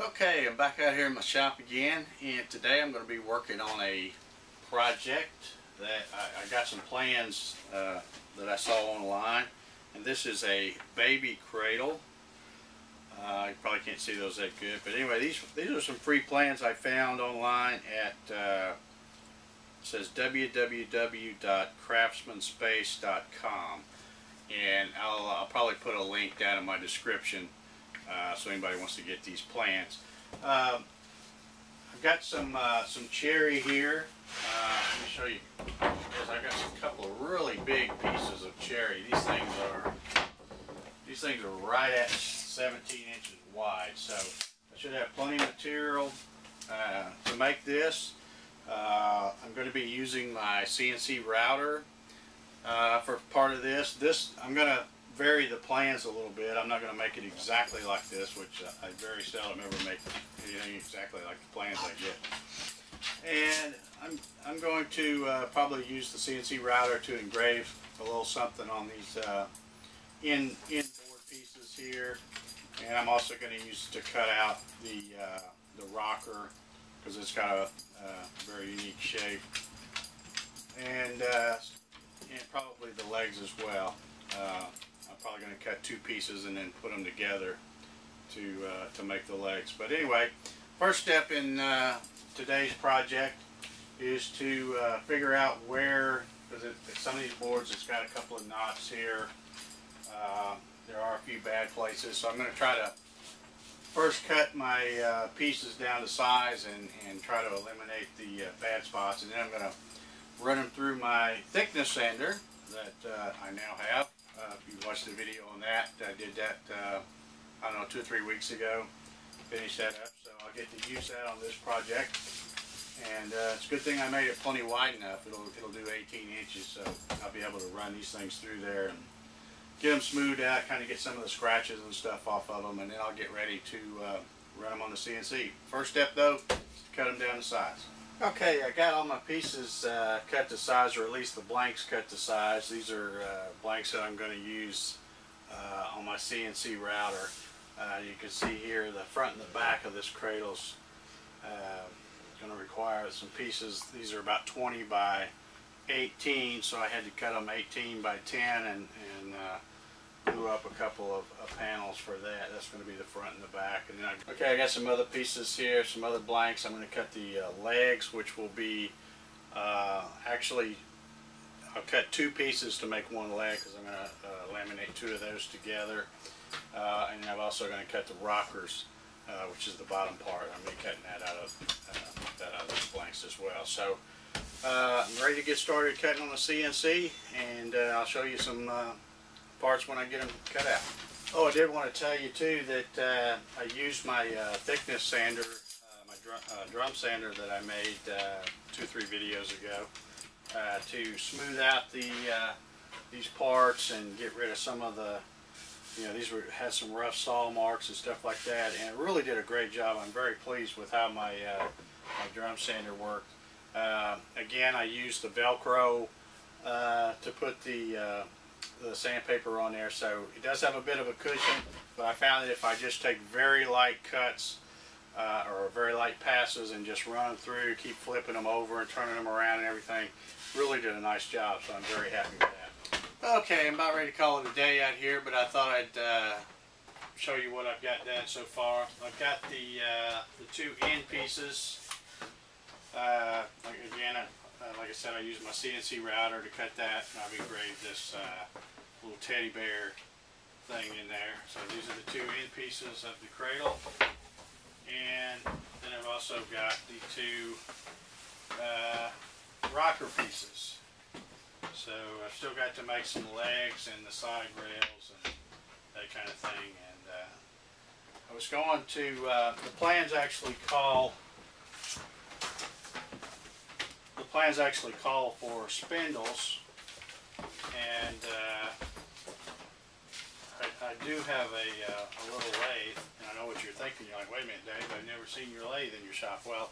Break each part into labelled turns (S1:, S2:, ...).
S1: Okay, I'm back out here in my shop again, and today I'm going to be working on a project that I, I got some plans uh, that I saw online, and this is a baby cradle. Uh, you probably can't see those that good, but anyway, these these are some free plans I found online at uh, says www.craftsmanspace.com, and I'll, I'll probably put a link down in my description uh, so anybody wants to get these plants. Um, I've got some uh, some cherry here. Uh, let me show you. I've got a couple of really big pieces of cherry. These things are these things are right at 17 inches wide, so I should have plenty of material uh, to make this. Uh, I'm going to be using my CNC router uh, for part of this. This I'm going to vary the plans a little bit. I'm not going to make it exactly like this, which I very seldom ever make anything exactly like the plans I get. And I'm, I'm going to uh, probably use the CNC router to engrave a little something on these uh, in inboard pieces here. And I'm also going to use to cut out the, uh, the rocker because it's got a very unique shape. And, uh, and probably the legs as well. Uh, probably going to cut two pieces and then put them together to, uh, to make the legs. But anyway, first step in uh, today's project is to uh, figure out where, because some of these boards it's got a couple of knots here. Uh, there are a few bad places, so I'm going to try to first cut my uh, pieces down to size and, and try to eliminate the uh, bad spots. And then I'm going to run them through my thickness sander that I now have. Uh, if you watched the video on that, I did that, uh, I don't know, two or three weeks ago. Finished that up, so I'll get to use that on this project. And uh, it's a good thing I made it plenty wide enough. It'll, it'll do 18 inches, so I'll be able to run these things through there and get them smoothed out, kind of get some of the scratches and stuff off of them, and then I'll get ready to uh, run them on the CNC. First step though, is to cut them down to size. Okay, I got all my pieces uh, cut to size, or at least the blanks cut to size. These are uh, blanks that I'm going to use uh, on my CNC router. Uh, you can see here the front and the back of this cradle's uh, going to require some pieces. These are about 20 by 18, so I had to cut them 18 by 10 and, and glue up a couple of, of, panels for that. That's going to be the front and the back. And then I, okay, I got some other pieces here, some other blanks. I'm going to cut the uh, legs, which will be uh, actually I'll cut two pieces to make one leg because I'm going to uh, laminate two of those together. Uh, and I'm also going to cut the rockers, uh, which is the bottom part. I'm going to be cutting that out of uh, that out of those blanks as well. So. I'm ready to get started cutting on the CNC and I'll show you some parts when I get them cut out. Oh, I did want to tell you too that uh, I used my uh, thickness sander, uh, my drum, uh, drum, sander that I made uh, two, three videos ago uh, to smooth out the these parts and get rid of some of the, you know, these were had some rough saw marks and stuff like that, and it really did a great job. I'm very pleased with how my my drum sander worked. again, I used the Velcro to put the the sandpaper on there so it does have a bit of a cushion but I found that if I just take very light cuts uh, or very light passes and just run them through keep flipping them over and turning them around and everything really did a nice job so I'm very happy with that. Okay I'm about ready to call it a day out here but I thought I'd uh, show you what I've got done so far. I've got the, uh, the two end pieces uh, again I, uh, like I said, I use my CNC router to cut that, and I've engraved this uh, little teddy bear thing in there. So these are the two end pieces of the cradle. And then I've also got the two uh, rocker pieces. So I've still got to make some legs and the side rails and that kind of thing. And uh, I was going to, uh, the plans actually call plans actually call for spindles and uh, I, I, do have a, uh, a, little lathe and I know what you're thinking you're like wait a minute Dave I've never seen your lathe in your shop. Well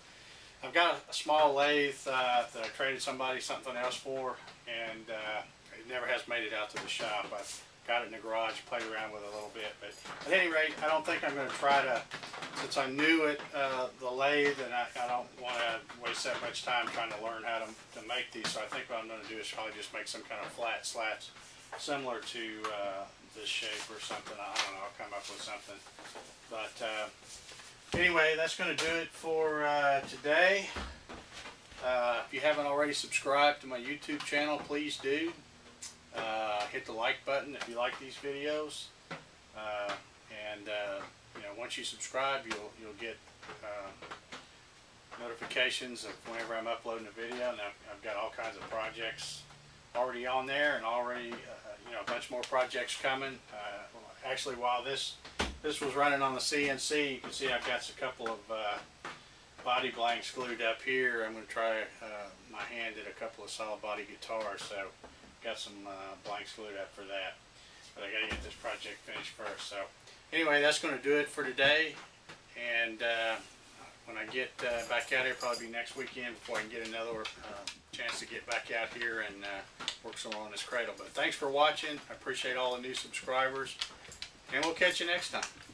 S1: I've got a, small lathe uh, that I traded somebody something else for and uh, it never has made it out to the shop. I've got it in the garage played around with it a little bit but at any rate I don't think I'm going to try to since I'm new at uh, the lathe and I, I don't want to waste that much time trying to learn how to, to make these, so I think what I'm going to do is probably just make some kind of flat slats similar to uh, this shape or something. I don't know. I'll come up with something. But uh, anyway, that's going to do it for uh, today. Uh, if you haven't already subscribed to my YouTube channel, please do. Uh, hit the like button if you like these videos. And uh, you know, once you subscribe, you'll you'll get uh, notifications of whenever I'm uploading a video. And I've, I've got all kinds of projects already on there, and already uh, you know a bunch more projects coming. Uh, actually, while this this was running on the CNC, you can see I've got a couple of uh, body blanks glued up here. I'm going to try uh, my hand at a couple of solid body guitars, so got some uh, blanks glued up for that. But I got to get this project finished first. So anyway, that's going to do it for today. And uh, when I get uh, back out here, probably be next weekend before I can get another uh, chance to get back out here and uh, work some more on this cradle. But thanks for watching. I appreciate all the new subscribers. And we'll catch you next time.